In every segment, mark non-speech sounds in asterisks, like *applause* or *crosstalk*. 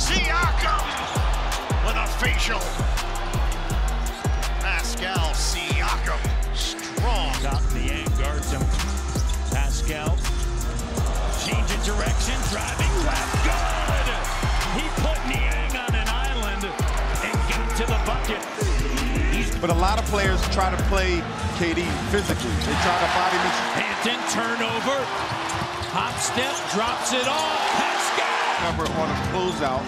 Siakam with a facial. Pascal Siakam, strong. Top Niang guards him. Pascal changing direction, driving left, good. He put Niang on an island and got to the bucket. But a lot of players try to play KD physically. They try to body mix. Hampton turnover, hop step, drops it off. On a closeout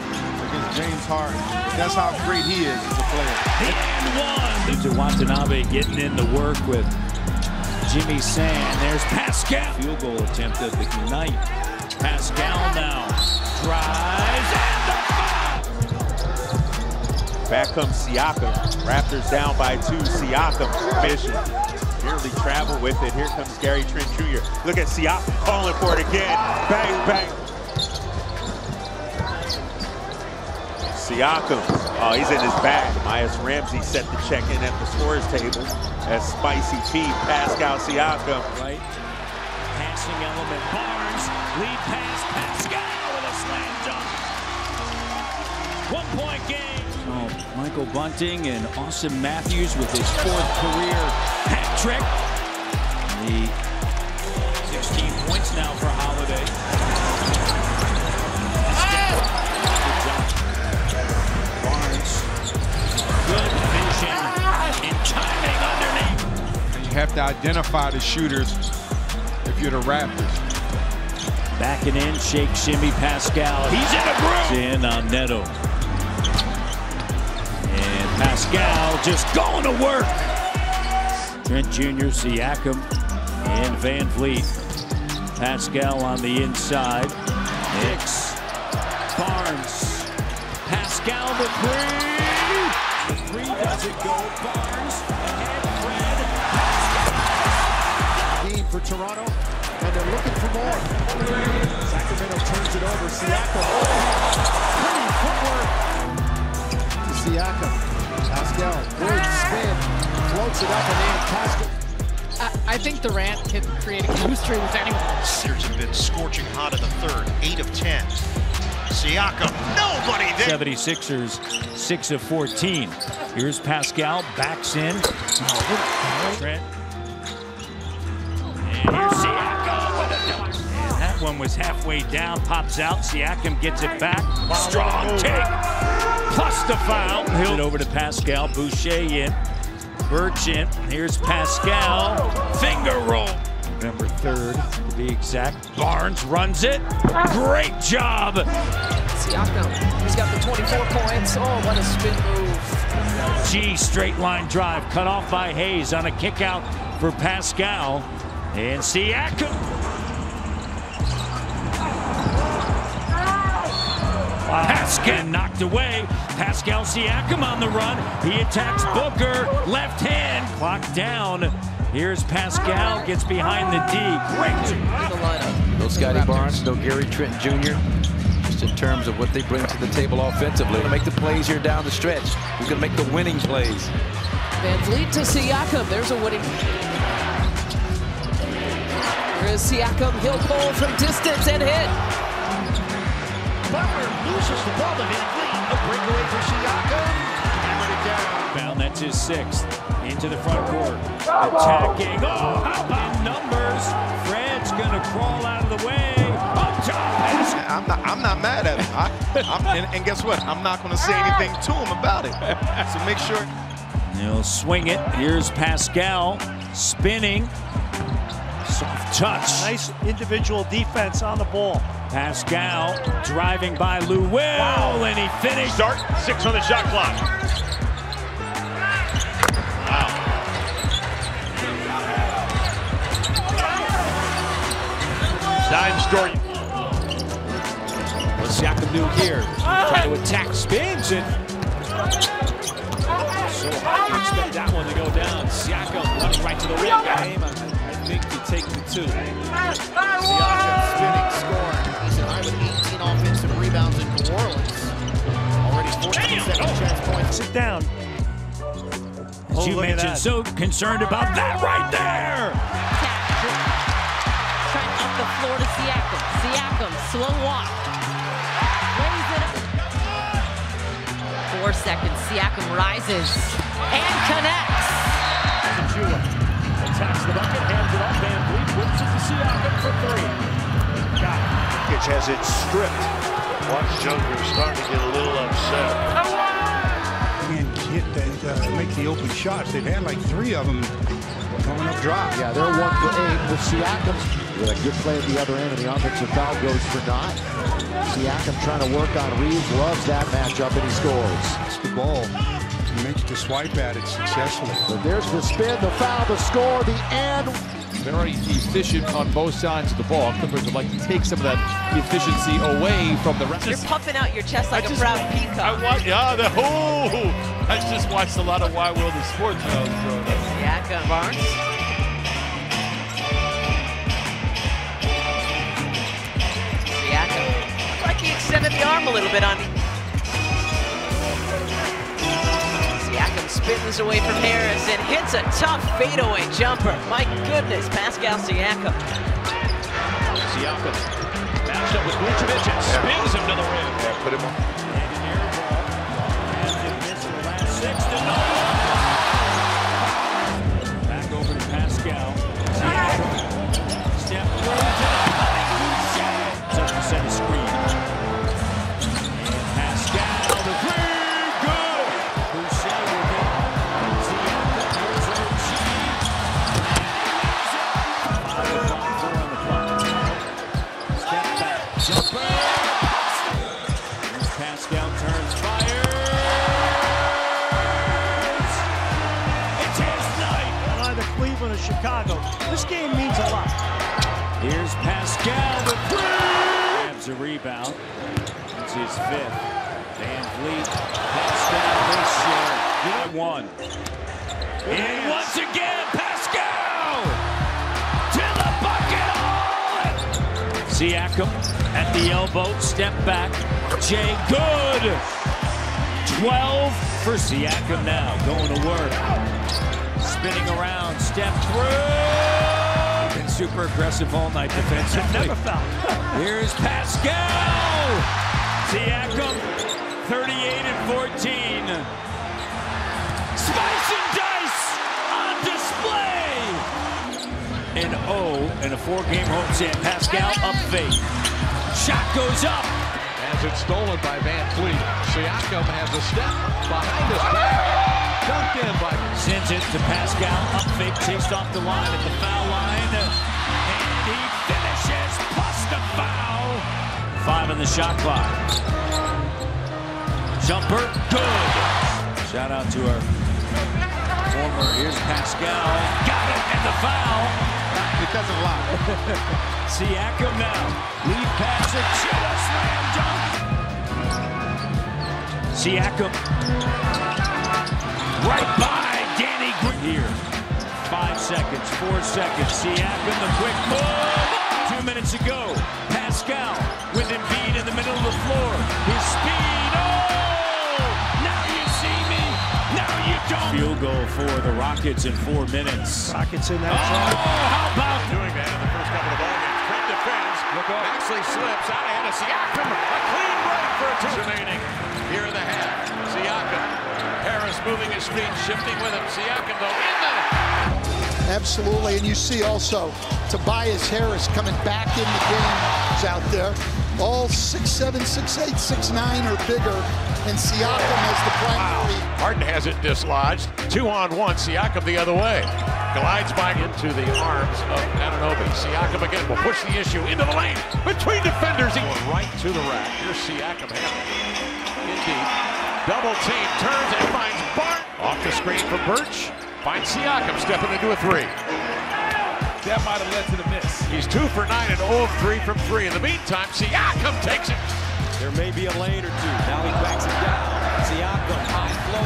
against James Harden. That's how great he is as a player. And one. To Watanabe getting in the work with Jimmy Sand. There's Pascal. Field goal attempt of the night. Pascal now drives and the. Back comes Siakam. Raptors down by two. Siakam mission. Barely travel with it. Here comes Gary Trent Jr. Look at Siakam calling for it again. Bang, bang. Siakam. Oh, he's in his bag. Myers Ramsey set the check in at the scorer's table. As Spicy P, Pascal Siakam. Right. Passing element. Barnes. Lead pass. Pascal with a slam dunk. One point game. Oh, Michael Bunting and Auston Matthews with his fourth career hat trick. The 16 points now for have to identify the shooters if you're the Raptors. Backing in, shake, shimmy, Pascal. He's in a groove. In on Neto. And Pascal just going to work. Trent Jr., Siakam, and VanVleet. Pascal on the inside. Hicks. Barnes. Pascal the three. The three doesn't go. Barnes for Toronto, and they're looking for more. Sacramento turns it over. Siakam. Pretty footwork to Siakam. Pascal, great spin, floats it up and in. Pascal. I, I think Durant can create a chemistry with anyone. Series have been scorching hot in the third, 8 of 10. Siakam, nobody there. 76ers, 6 of 14. Here's Pascal, backs in. Trent. Was halfway down, pops out. Siakam gets it back. Strong take. Plus the foul. He'll it over to Pascal. Boucher in. Birch in. Here's Pascal. Finger roll. November 3rd, to be exact. Barnes runs it. Great job. Siakam, he's got the 24 points. Oh, what a spin move. G straight line drive cut off by Hayes on a kick out for Pascal and Siakam. Pascal knocked away. Pascal Siakam on the run. He attacks Booker. Left hand. Clock down. Here's Pascal. Gets behind the D. Great. In the lineup. No Scotty Barnes, no Gary Trent Jr. Just in terms of what they bring to the table offensively. Going to make the plays here down the stretch. Who's going to make the winning plays? VanVleet to Siakam. There's a winning. There is Siakam. He'll pull from distance and hit. Butler loses the ball to VanVleet. A breakaway for Siakam. Hammered it down. Foul, that's his sixth. Into the front court. Attacking. Oh, how about numbers? Fred's going to crawl out of the way. Up top. pass. I'm not, I'm not mad at him. I, I'm, and, and guess what? I'm not going to say anything to him about it. So make sure. He'll swing it. Here's Pascal spinning. Soft touch. Nice individual defense on the ball. Pascal driving by Lou Will, and he finished. Start, six on the shot clock. Wow. Nine story. What's Siakam do here? Try to attack, spins, and so hard to expect that one to go down. Siakam running right to the rim. I, I think you take the two. Siakam spinning, scoring. Already 47 chance points. Sit down. As Oh, you mentioned, that. so concerned about that right there. Trying up the floor to Siakam. Siakam, slow walk. Raise it up. more seconds. Siakam rises and connects. Chua attacks the bucket, hands it off. VanVleet whips it to Siakam for three. Got it. Has it stripped. Watch Joker starting to get a little upset. Oh, Can't hit that, uh, make the open shots. They've had like three of them coming up dry. Yeah, they're one for eight with Siakam. With a good play at the other end, and the offensive foul goes for naught. Siakam trying to work on Reeves, loves that matchup, and he scores. It's the ball. He makes the swipe at it successfully. But there's the spin, the foul, the score, the and. Very efficient on both sides of the ball. Clippers would like to take some of that efficiency away from the rest. You're puffing out your chest like a proud peacock. I watch, yeah, the, oh, I just watched a lot of Wide World of Sports when I was growing up. Siakam. Barnes. Siakam. Looks like he extended the arm a little bit on Siakam spins away from Harris and hits a tough fadeaway jumper. My goodness, Pascal Siakam. Siakam matched up with Vucevic and spins him to the rim. Yeah, put him on. Rebound. It's his fifth. Van Vliet, Pascal, they share. You know, one. And once again, Pascal to the bucket hole. Siakam at the elbow, step back. Jay, good. 12 for Siakam now, going to work. Spinning around, step through. Been super aggressive all night defensively. Never foul. *laughs* Here's Pascal. Siakam, 38 and 14. Spice and dice on display. An O in a four-game home stand. Pascal up fake. Shot goes up. As it's stolen by Van Fleet. Siakam has a step behind his back. Dunked in by Sends it to Pascal. Up fake, chased off the line at the foul line. On the shot clock. Jumper, good. Shout out to our former. Here's Pascal. Got it, and the foul. Because of luck. Siakam now. Lead pass and Chua slam dunk. Siakam. Right by Danny Green. Here. Five seconds, four seconds. Siakam, the quick move. Goal for the Rockets in four minutes. Rockets in that Oh, zone. how about Doing that in the first couple of ball games. Defends. Look up. Maxey slips out ahead of Siakam. A clean break for a two remaining. Here in the half. Siakam. Harris moving his feet, shifting with him. Siakam though in the Absolutely, and you see also Tobias Harris coming back in the game is out there. All 6'7", 6'8", 6'9", or bigger, and Siakam has the primary. Harden has it dislodged. Two on one. Siakam the other way. Glides back into the arms of Anunoby. Siakam again will push the issue into the lane. Between defenders. He went right to the rack. Here's Siakam handling. Indeed. Double team. Turns and finds Bart. Off the screen for Birch. Finds Siakam stepping into a three. That might have led to the miss. He's two for nine and 0 of three from three. In the meantime, Siakam takes it. There may be a lane or two. Now he backs it down. Siakam, high floater.